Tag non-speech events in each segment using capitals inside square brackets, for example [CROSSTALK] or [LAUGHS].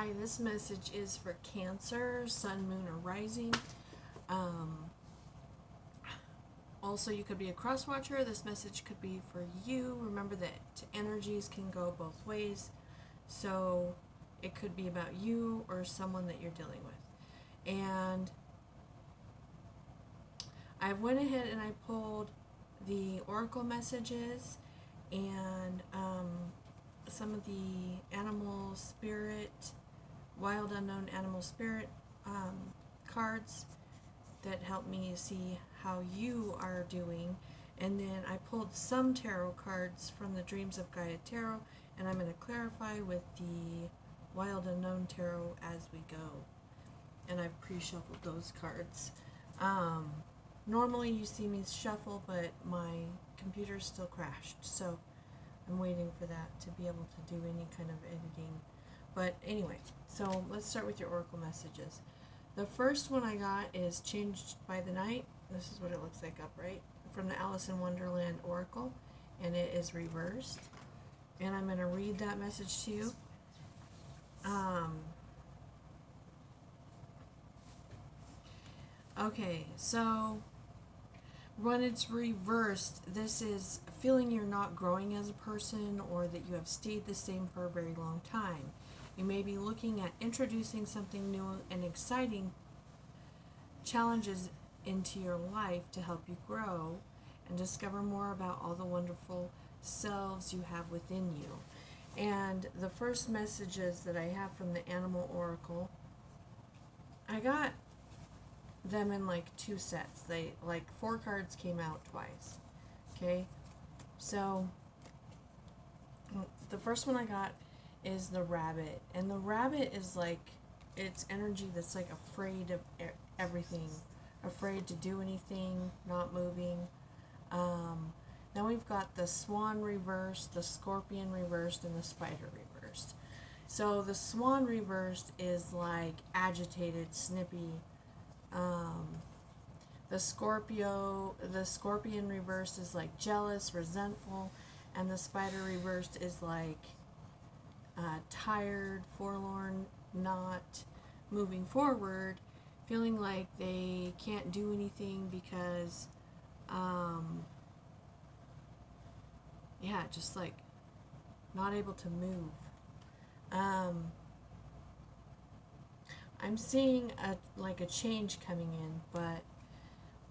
Hi, this message is for Cancer, Sun, Moon, or Rising. Um, also, you could be a cross watcher. This message could be for you. Remember that energies can go both ways. So, it could be about you or someone that you're dealing with. And I went ahead and I pulled the oracle messages and um, some of the animal spirit, wild unknown animal spirit um, cards that help me see how you are doing. And then I pulled some tarot cards from the Dreams of Gaia Tarot, and I'm going to clarify with the Wild Unknown Tarot as we go. And I've pre-shuffled those cards. Um, normally you see me shuffle, but my computer still crashed, so I'm waiting for that to be able to do any kind of editing. But anyway, so let's start with your oracle messages. The first one I got is Changed by the Night. This is what it looks like upright from the Alice in Wonderland Oracle, and it is reversed. And I'm going to read that message to you. Um, okay, so when it's reversed, this is feeling you're not growing as a person or that you have stayed the same for a very long time. You may be looking at introducing something new and exciting challenges into your life to help you grow and discover more about all the wonderful selves you have within you. And the first messages that I have from the Animal Oracle, I got them in like two sets. They like four cards came out twice. Okay, so the first one I got is the rabbit, and the rabbit is like it's energy that's like afraid of everything, afraid to do anything, not moving. Um, then we've got the swan reversed, the scorpion reversed, and the spider reversed. So the swan reversed is like agitated, snippy, um, the Scorpio, the Scorpion reversed is like jealous, resentful, and the Spider reversed is like uh, tired, forlorn, not moving forward, feeling like they can't do anything because, um, yeah, just like not able to move. Um, I'm seeing a like a change coming in, but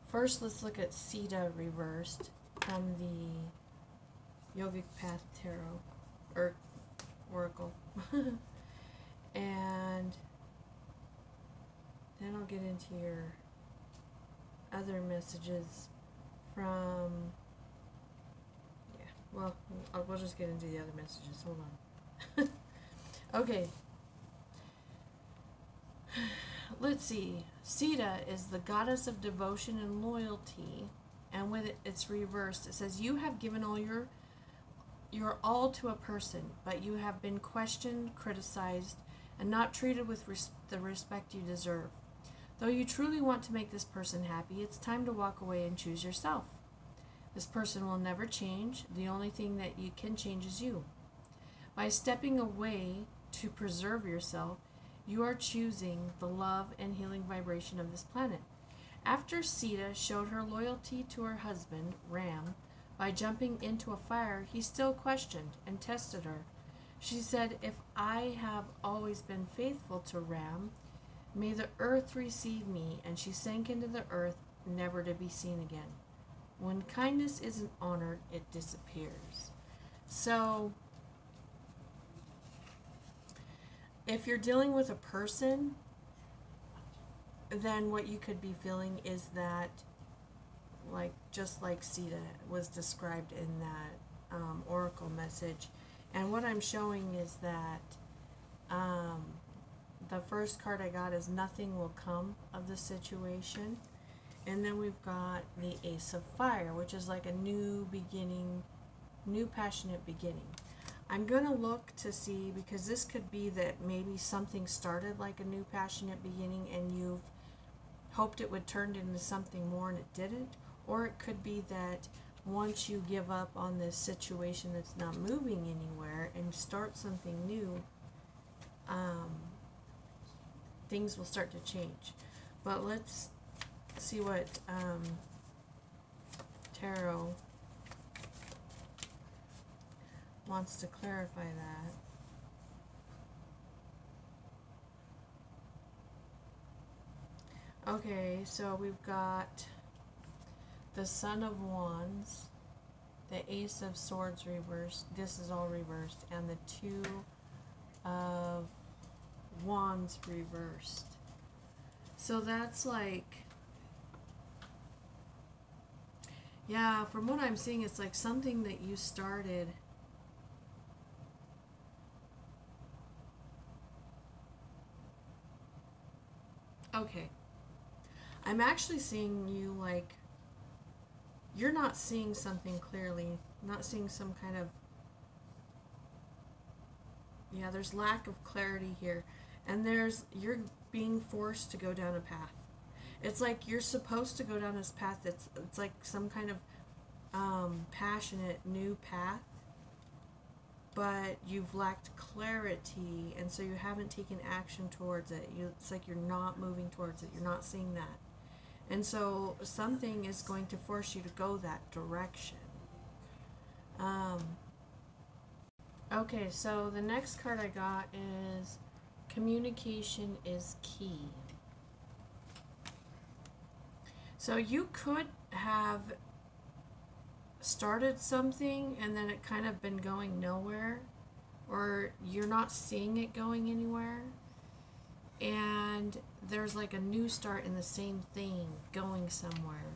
first let's look at Sita reversed from the Yogic Path Tarot or Oracle. [LAUGHS] and then I'll get into your other messages from yeah, well, I'll, we'll just get into the other messages. Hold on. [LAUGHS] okay, [SIGHS] let's see. Sita is the goddess of devotion and loyalty, and with it, it's reversed. It says, "You have given all your your all to a person, but you have been questioned, criticized, and not treated with res- the respect you deserve. Though you truly want to make this person happy, it's time to walk away and choose yourself. This person will never change. The only thing that you can change is you. By stepping away to preserve yourself, you are choosing the love and healing vibration of this planet. After Sita showed her loyalty to her husband, Ram, by jumping into a fire, he still questioned and tested her. She said, If I have always been faithful to Ram, may the earth receive me. And she sank into the earth, never to be seen again. When kindness isn't honored, it disappears. So, if you're dealing with a person, then what you could be feeling is that, just like Sita was described in that um, oracle message. And what I'm showing is that um, the first card I got is nothing will come of the situation. And then we've got the Ace of Fire, which is like a new beginning, new passionate beginning. I'm going to look to see, because this could be that maybe something started like a new passionate beginning and you've hoped it would turn into something more and it didn't. Or it could be that once you give up on this situation that's not moving anywhere and start something new, um, things will start to change. But let's see what um, tarot wants to clarify that. Okay, so we've got the Son of Wands, the Ace of Swords reversed. This is all reversed, and the Two of Wands reversed. So that's like, yeah, from what I'm seeing, it's like something that you started. Okay. I'm actually seeing you like you're not seeing something clearly, not seeing some kind of yeah, there's lack of clarity here. And there's you're being forced to go down a path. It's like you're supposed to go down this path. It's it's like some kind of um, passionate new path, but you've lacked clarity, and so you haven't taken action towards it. You, it's like you're not moving towards it. You're not seeing that. And so something is going to force you to go that direction. Um, okay, so the next card I got is communication is key. So you could have started something and then it kind of been going nowhere or you're not seeing it going anywhere and there's like a new start in the same thing going somewhere.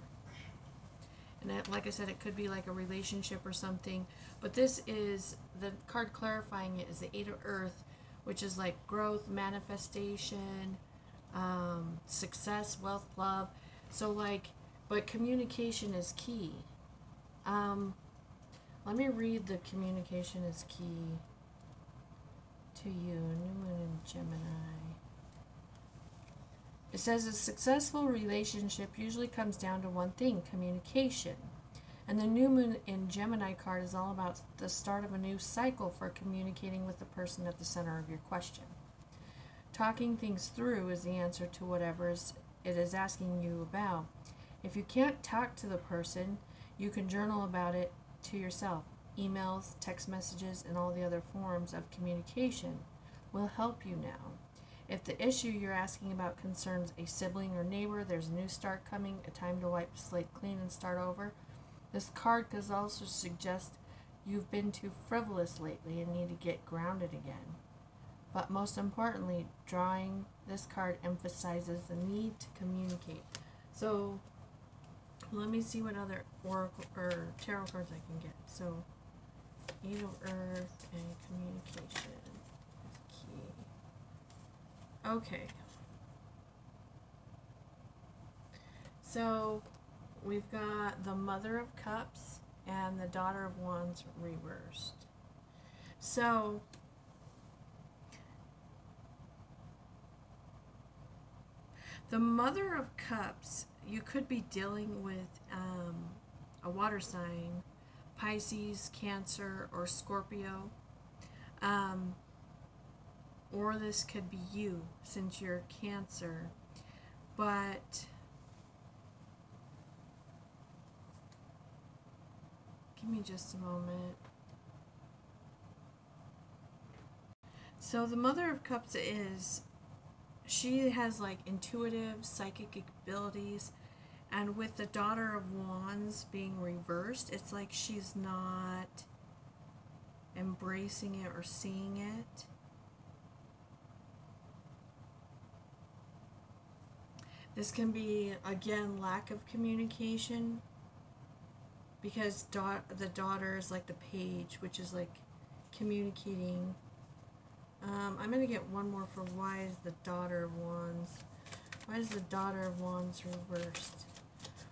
And it, like I said, it could be like a relationship or something. But this is the card clarifying it is the Eight of Earth, which is like growth, manifestation, um, success, wealth, love. So like, but communication is key. Um, let me read the communication is key to you. New Moon in Gemini. It says a successful relationship usually comes down to one thing communication. And the new moon in Gemini card is all about the start of a new cycle for communicating with the person at the center of your question. Talking things through is the answer to whatever it is asking you about. If you can't talk to the person, you can journal about it to yourself. Emails, text messages, and all the other forms of communication will help you now. If the issue you're asking about concerns a sibling or neighbor, there's a new start coming, a time to wipe the slate clean and start over. This card could also suggest you've been too frivolous lately and need to get grounded again. But most importantly, drawing this card emphasizes the need to communicate. So let me see what other oracle or tarot cards I can get. So Eight of Earth and communication. Okay. So we've got the Mother of Cups and the Daughter of Wands reversed. So the Mother of Cups, you could be dealing with um, a water sign, Pisces, Cancer, or Scorpio. Um, or this could be you since you're Cancer. But give me just a moment. So the Mother of Cups is she has like intuitive psychic abilities and with the daughter of wands being reversed it's like she's not embracing it or seeing it This can be, again, lack of communication because da- the daughter is like the page, which is like communicating. Um, I'm going to get one more for why is the daughter of wands. Why is the daughter of wands reversed?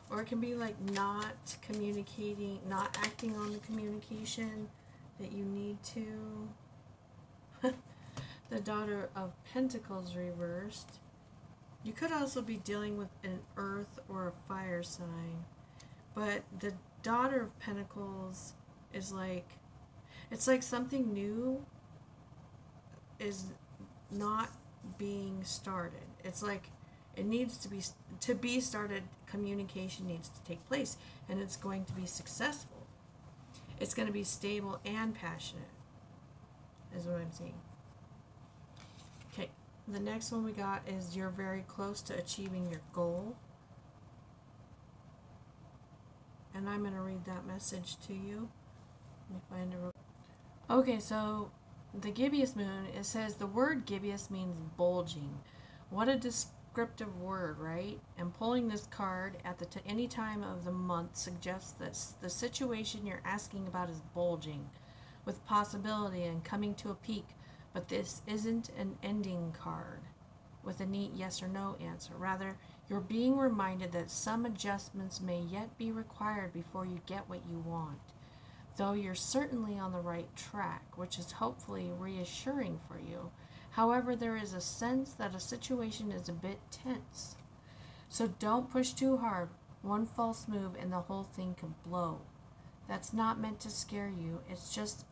Or it can be like not communicating, not acting on the communication that you need to. [LAUGHS] the daughter of pentacles reversed. You could also be dealing with an earth or a fire sign. But the daughter of pentacles is like it's like something new is not being started. It's like it needs to be to be started. Communication needs to take place, and it's going to be successful. It's going to be stable and passionate. Is what I'm seeing. The next one we got is you're very close to achieving your goal. And I'm going to read that message to you. Let me find a. Okay, so the gibbous moon, it says the word gibbous means bulging. What a descriptive word, right? And pulling this card at the any time of the month suggests that the situation you're asking about is bulging, with possibility and coming to a peak. But this isn't an ending card with a neat yes or no answer. Rather, you're being reminded that some adjustments may yet be required before you get what you want though you're certainly on the right track, which is hopefully reassuring for you. However, there is a sense that a situation is a bit tense. So don't push too hard. One false move and the whole thing could blow. That's not meant to scare you, it's just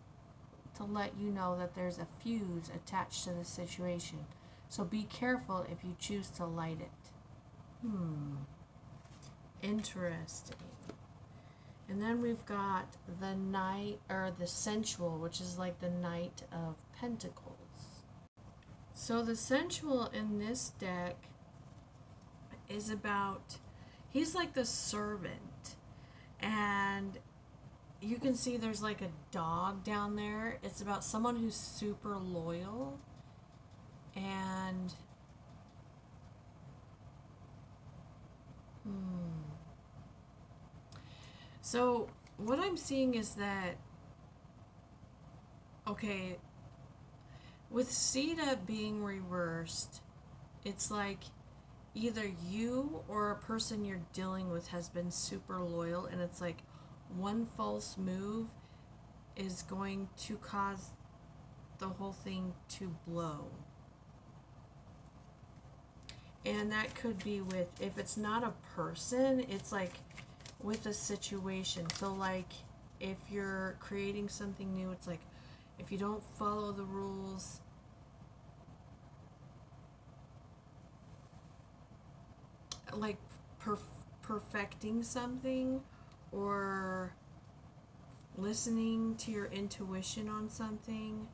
to let you know that there's a fuse attached to the situation. So be careful if you choose to light it. Hmm. Interesting. And then we've got the knight or the sensual, which is like the knight of pentacles. So the sensual in this deck is about he's like the servant and you can see there's like a dog down there. It's about someone who's super loyal and hmm so, what I'm seeing is that, okay, with Sita being reversed, it's like either you or a person you're dealing with has been super loyal, and it's like one false move is going to cause the whole thing to blow. And that could be with, if it's not a person, it's like with a situation. So, like, if you're creating something new, it's like if you don't follow the rules, like perf- perfecting something or listening to your intuition on something,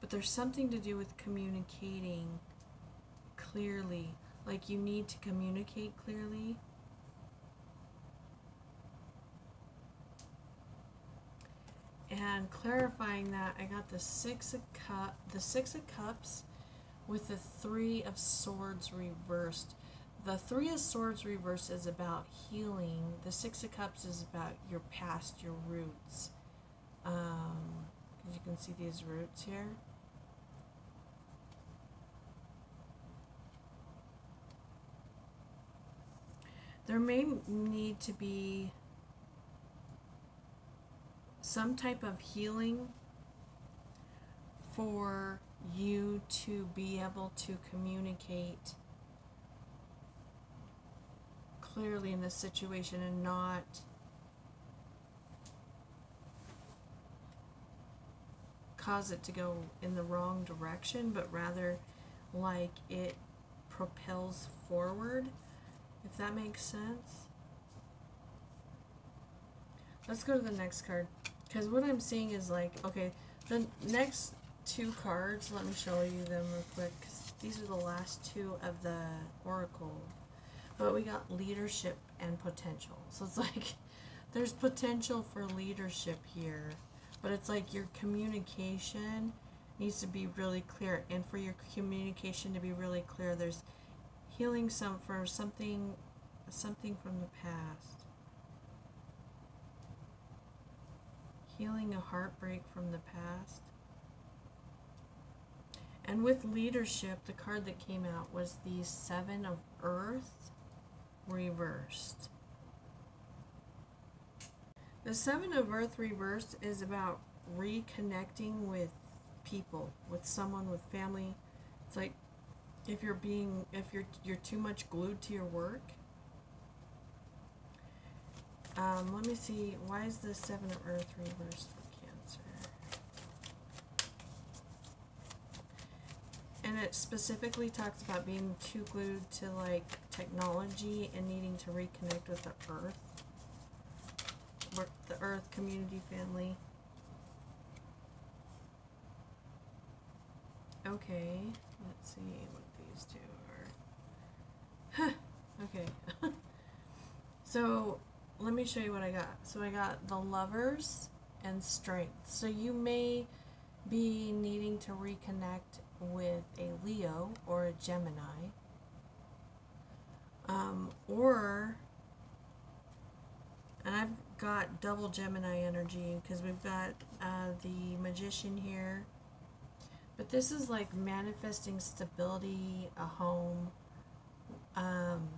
but there's something to do with communicating clearly. Like, you need to communicate clearly and clarifying that I got the six of cup the six of cups with the three of swords reversed the three of swords reverse is about healing. The six of cups is about your past your roots. Um, you can see these roots here. There may need to be some type of healing for you to be able to communicate clearly in this situation and not cause it to go in the wrong direction, but rather like it propels forward, if that makes sense. Let's go to the next card. Because what I'm seeing is like, okay, the next two cards, let me show you them real quick. These are the last two of the Oracle. But we got leadership and potential. So it's [LAUGHS] like, there's potential for leadership here. But it's like your communication needs to be really clear. And for your communication to be really clear, there's healing some for something something from the past. healing a heartbreak from the past. And with leadership, the card that came out was the Seven of Earth reversed. The Seven of Earth reversed is about reconnecting with people, with someone, with family. It's like if you're being, if you're you're too much glued to your work, um, let me see. Why is the Seven of Earth reversed for Cancer? And and it specifically talks about being too glued to like technology and needing to reconnect with the earth, work the earth community family. Okay, let's see what these two are. okay. [LAUGHS] so let me show you what I got. So I got the lovers and strength. So you may be needing to reconnect with a Leo or a Gemini. Um, or, and I've got double Gemini energy because we've got uh, the Magician here. But this is like manifesting stability, a home, um,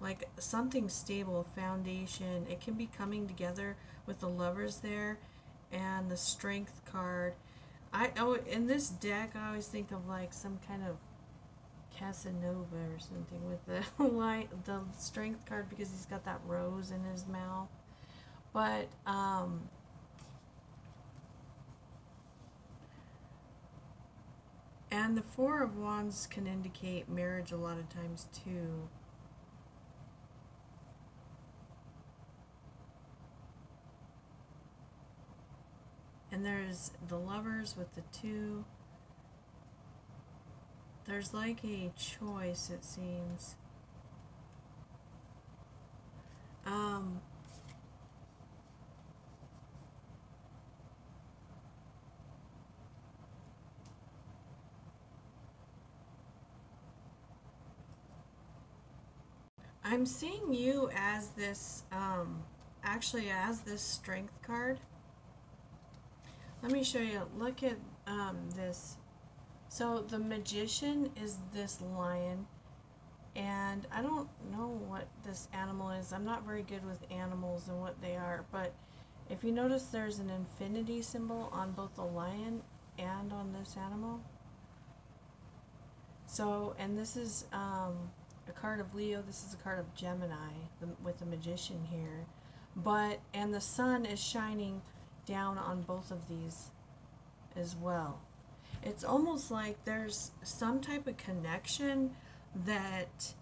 like something stable, foundation. It can be coming together with the lovers there and the strength card. I oh in this deck I always think of like some kind of Casanova or something with the [LAUGHS] light the strength card because he's got that rose in his mouth. But um and the four of wands can indicate marriage a lot of times too. And there's the lovers with the two. There's like a choice, it seems. Um, I'm seeing you as this, um, actually as this strength card. Let me show you. Look at um, this. So the magician is this lion. And I don't know what this animal is. I'm not very good with animals and what they are. But if you notice there's an infinity symbol on both the lion and on this animal. So, and this is um, a card of Leo. This is a card of Gemini the, with the magician here. But, and the sun is shining down on both of these as well. It's almost like there's some type of connection that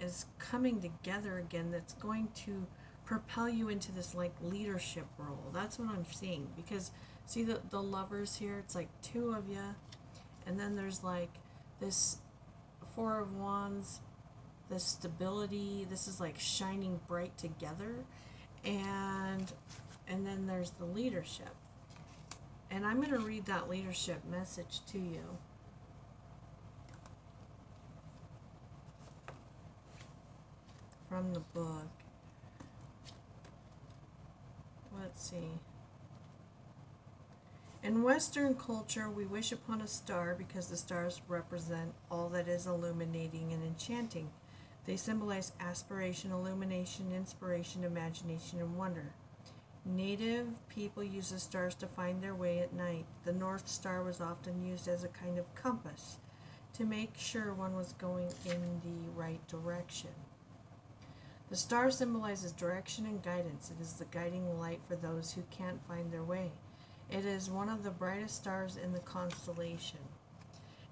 is coming together again that's going to propel you into this like leadership role. That's what I'm seeing because see the the lovers here, it's like two of you and then there's like this four of wands, this stability, this is like shining bright together and and then there's the leadership. And I'm going to read that leadership message to you. From the book. Let's see. In Western culture, we wish upon a star because the stars represent all that is illuminating and enchanting. They symbolize aspiration, illumination, inspiration, imagination, and wonder. Native people used the stars to find their way at night. The North Star was often used as a kind of compass to make sure one was going in the right direction. The star symbolizes direction and guidance. It is the guiding light for those who can't find their way. It is one of the brightest stars in the constellation.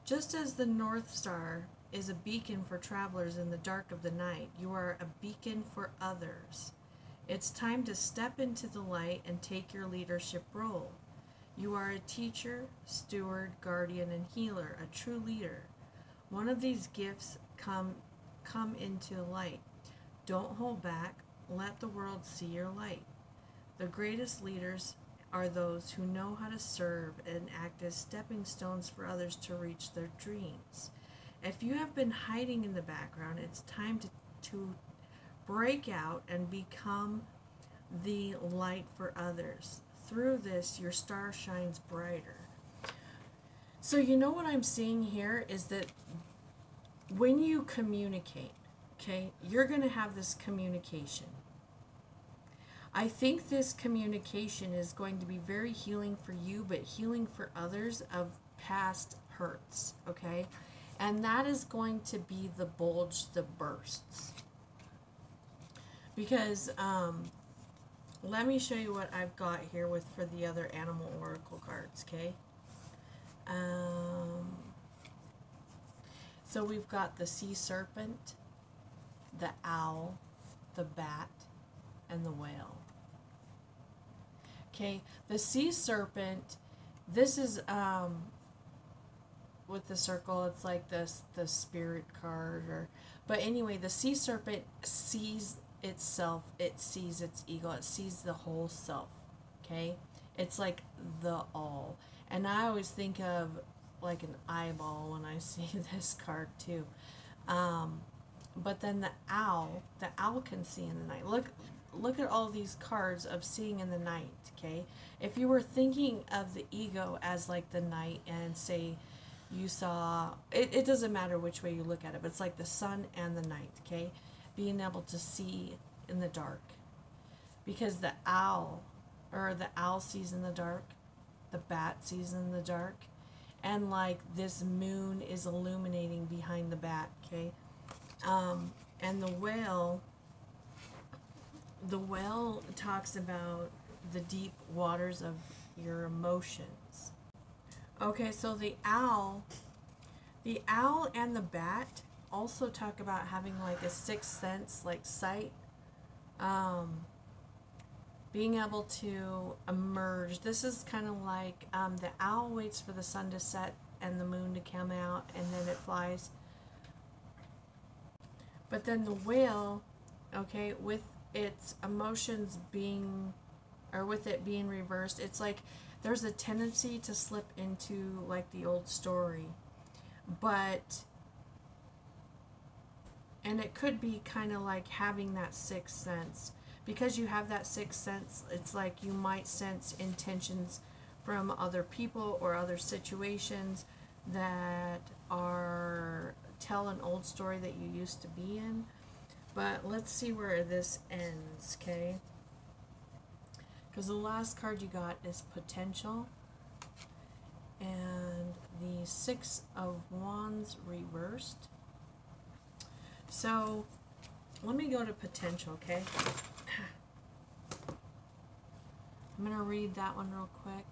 Just as the North Star is a beacon for travelers in the dark of the night. You are a beacon for others. It's time to step into the light and take your leadership role. You are a teacher, steward, guardian, and healer, a true leader. One of these gifts come come into light. Don't hold back. Let the world see your light. The greatest leaders are those who know how to serve and act as stepping stones for others to reach their dreams. If you have been hiding in the background, it's time to, to break out and become the light for others. Through this, your star shines brighter. So, you know what I'm seeing here is that when you communicate, okay, you're going to have this communication. I think this communication is going to be very healing for you, but healing for others of past hurts, okay? And that is going to be the bulge that bursts. Because um, let me show you what I've got here with for the other animal oracle cards, okay? Um, so we've got the sea serpent, the owl, the bat, and the whale. Okay, the sea serpent, this is um with the circle, it's like this the spirit card or but anyway, the sea serpent sees itself, it sees its ego, it sees the whole self. Okay? It's like the all. And I always think of like an eyeball when I [LAUGHS] see this card too. Um, but then the owl, the owl can see in the night. Look look at all these cards of seeing in the night, okay? If you were thinking of the ego as like the night and say you saw it, it doesn't matter which way you look at it, but it's like the sun and the night, okay? Being able to see in the dark. Because the owl or the owl sees in the dark, the bat sees in the dark, and like this moon is illuminating behind the bat, okay? Um, and the whale, the whale talks about the deep waters of your emotions. Okay, so the owl, the owl and the bat also talk about having like a sixth sense, like sight, um, being able to emerge. This is kind of like um, the owl waits for the sun to set and the moon to come out, and then it flies. But then the whale, okay, with its emotions being, or with it being reversed, it's like there's a tendency to slip into like the old story. But, and it could be kind of like having that sixth sense. Because you have that sixth sense, it's like you might sense intentions from other people or other situations that are tell an old story that you used to be in. But let's see where this ends, okay? Because the last card you got is potential. And the Six of Wands reversed. So, let me go to potential, okay? I'm going to read that one real quick.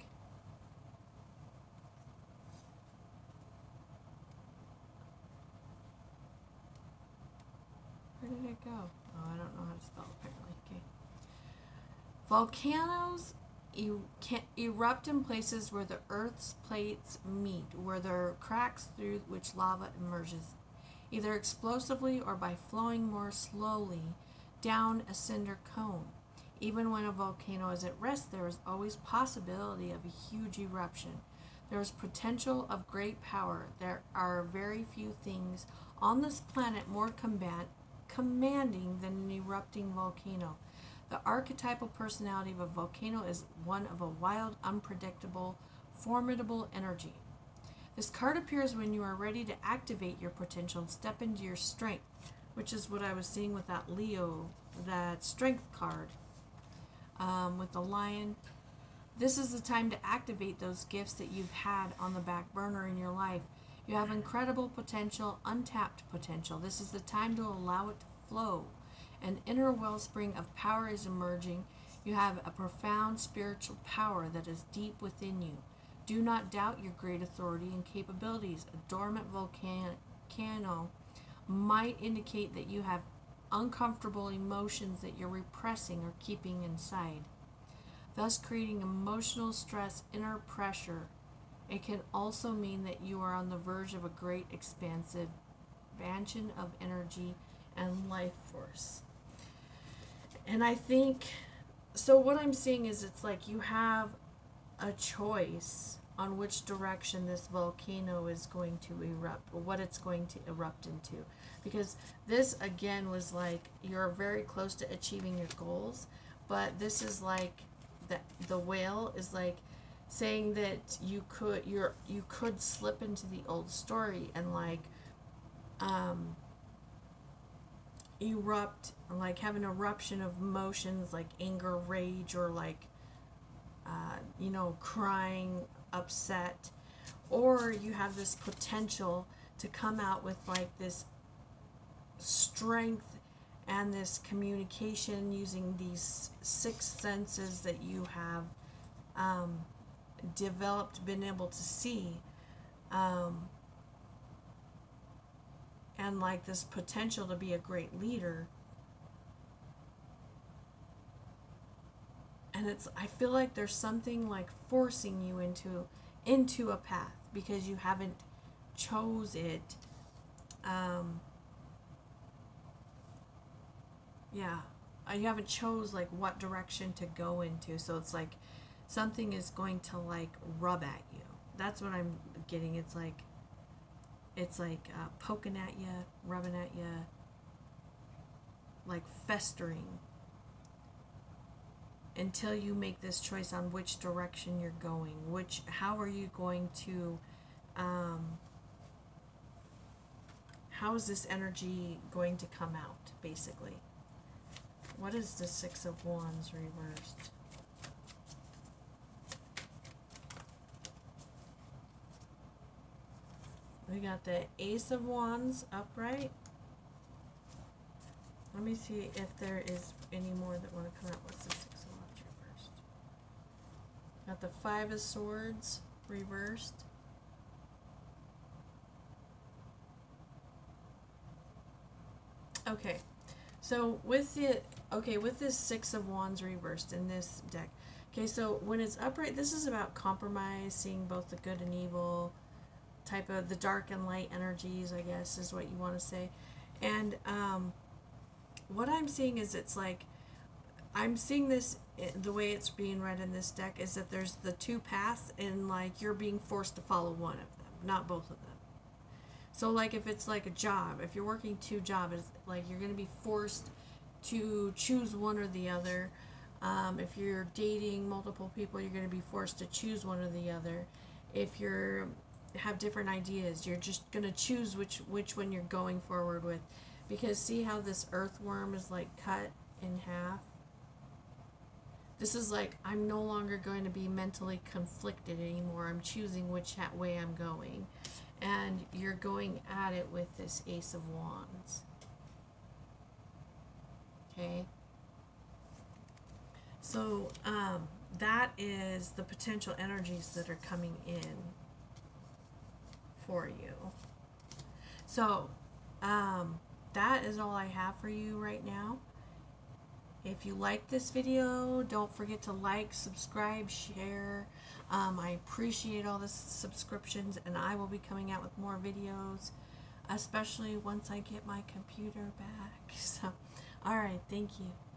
Where did it go? Oh, I don't know how to spell apparently. Okay. Volcanoes er-, you erupt in places where the Earth's plates meet, where there are cracks through which lava emerges, either explosively or by flowing more slowly down a cinder cone. Even when a volcano is at rest, there is always possibility of a huge eruption. There is potential of great power. There are very few things on this planet more combat, commanding than an erupting volcano. The archetypal personality of a volcano is one of a wild, unpredictable, formidable energy. This card appears when you are ready to activate your potential and step into your strength, which is what I was seeing with that Leo, that strength card um, with the lion. This is the time to activate those gifts that you've had on the back burner in your life. You have incredible potential, untapped potential. This is the time to allow it to flow. An inner wellspring of power is emerging. You have a profound spiritual power that is deep within you. Do not doubt your great authority and capabilities. A dormant volcano might indicate that you have uncomfortable emotions that you're repressing or keeping inside, thus creating emotional stress, inner pressure. It can also mean that you are on the verge of a great expansive expansion of energy and life force. And I think, so what I'm seeing is it's like you have a choice on which direction this volcano is going to erupt, or what it's going to erupt into. Because this, again, was like you're very close to achieving your goals, but this is like the, the whale is like saying that you could you're you could slip into the old story and like um erupt like have an eruption of emotions like anger rage or like uh, you know crying upset. Or you have this potential to come out with like this strength and this communication using these six senses that you have um, developed, been able to see, um, and like this potential to be a great leader. And it's I feel like there's something like forcing you into into a path because you haven't chose it. Um, yeah, uh, you haven't chose like what direction to go into. So it's like something is going to like rub at you. That's what I'm getting. It's like it's like uh, poking at you, rubbing at you, like festering until you make this choice on which direction you're going. Which how are you going to um, how is this energy going to come out basically? What is the Six of Wands reversed? We got the Ace of Wands upright. Let me see if there is any more that want to come out. What's the Six of Wands reversed? Got the Five of Swords reversed. Okay, so with the okay with this Six of Wands reversed in this deck. Okay, so when it's upright, this is about compromise, seeing both the good and evil type of the dark and light energies, I guess is what you want to say. And um, what I'm seeing is it's like I'm seeing this eh, the way it's being read in this deck is that there's the two paths and like you're being forced to follow one of them, not both of them. So like if it's like a job, if you're working two jobs, like you're going to be forced to choose one or the other. Um, if you're dating multiple people, you're going to be forced to choose one or the other. If you're have different ideas. You're just going to choose which which one you're going forward with. Because see how this earthworm is like cut in half? This is like I'm no longer going to be mentally conflicted anymore. I'm choosing which way I'm going. And you're going at it with this Ace of Wands. Okay? So, um, that is the potential energies that are coming in for you. So, um, that is all I have for you right now. If you like this video, don't forget to like, subscribe, share. Um, I appreciate all the subscriptions, and I will be coming out with more videos, especially once I get my computer back. [LAUGHS] So, all right, thank you.